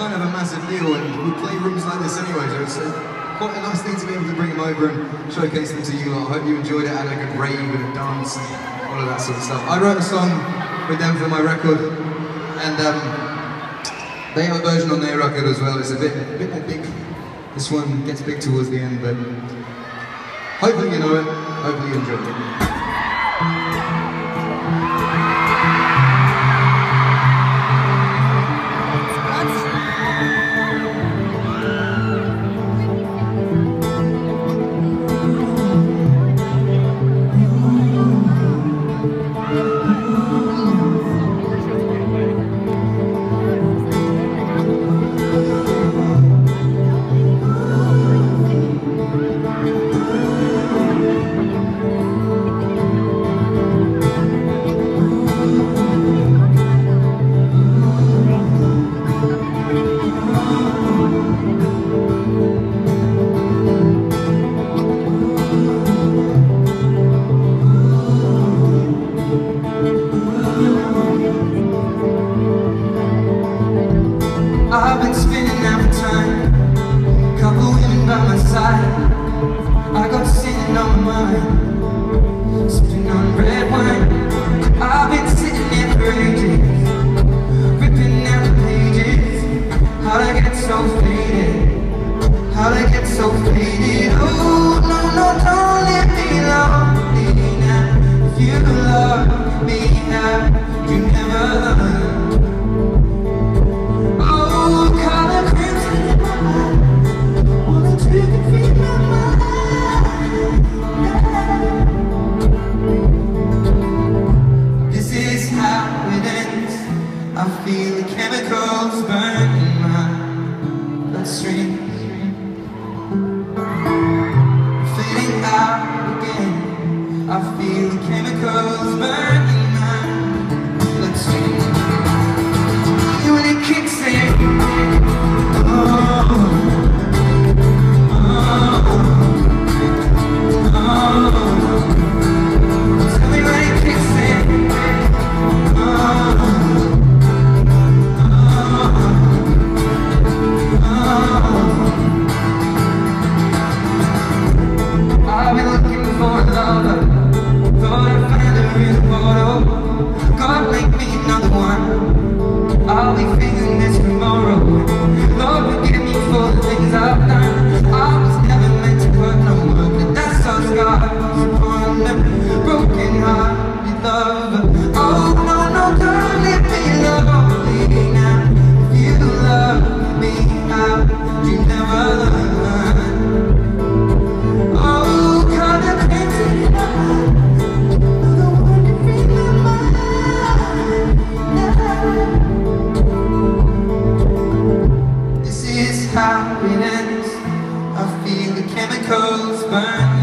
kind of a massive deal, and we play rooms like this anyway, so it's uh, quite a nice thing to be able to bring them over and showcase them to you lot. I hope you enjoyed it, had a good rave and dance and all of that sort of stuff. I wrote a song with them for my record, and um, they have a version on their record as well. It's a bit, a bit big. This one gets big towards the end, but hopefully you know it. Hopefully you enjoy it. You feel the chemicals burn. find